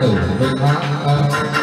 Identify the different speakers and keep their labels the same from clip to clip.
Speaker 1: cho đệ tử vinh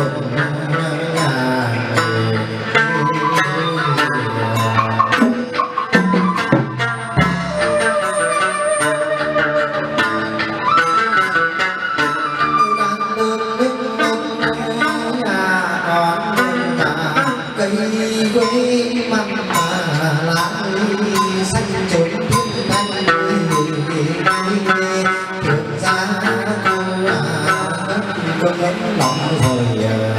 Speaker 2: Lord. Con gấm lòng rồi rồi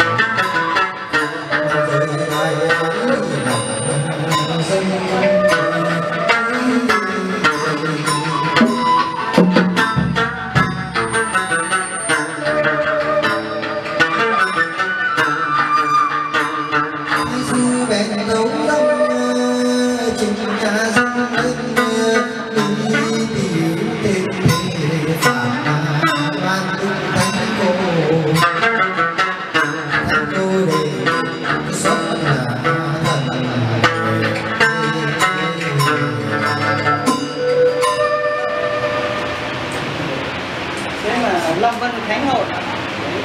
Speaker 2: thế
Speaker 3: mà Long Vân Khánh Hội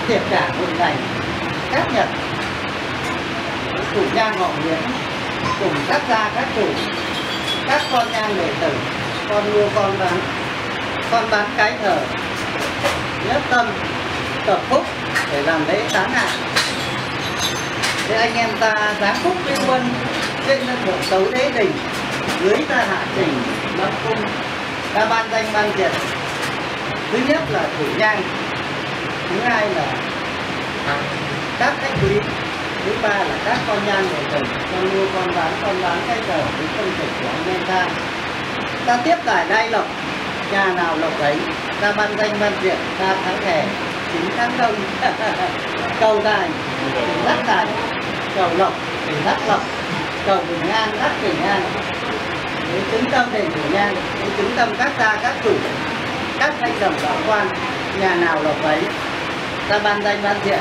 Speaker 3: tiệc cả hội thành các nhật, chủ nhang họ Nguyễn, cùng các gia, các chủ, các con nhang đệ tử, con mua, con bán con bán cái thờ, nhất tâm, tập phúc để làm lễ tán hạ. Thế anh em ta giáng phúc với quân, trên thượng tấu đế đỉnh, dưới ta hạ trình lâm cung, ta ban danh ban diệt thứ nhất là thủ nhang thứ hai là các khách quý thứ ba là các con nhan của tử con mua con bán con bán cái cờ với công việc của anh em ta ta tiếp giải đai lộc. Nhà nào lộc ấy ta ban danh ban diện ta thắng thẻ chính thắng đông. Cầu tài để đắc tài. Cầu lộc thì đắc lộc. Cầu bình an đắc bình an. Để chứng tâm đền thủ nhan, để chứng tâm các gia các chủ các thanh đồng bảo quan, nhà nào lộc ấy ta ban danh ban diện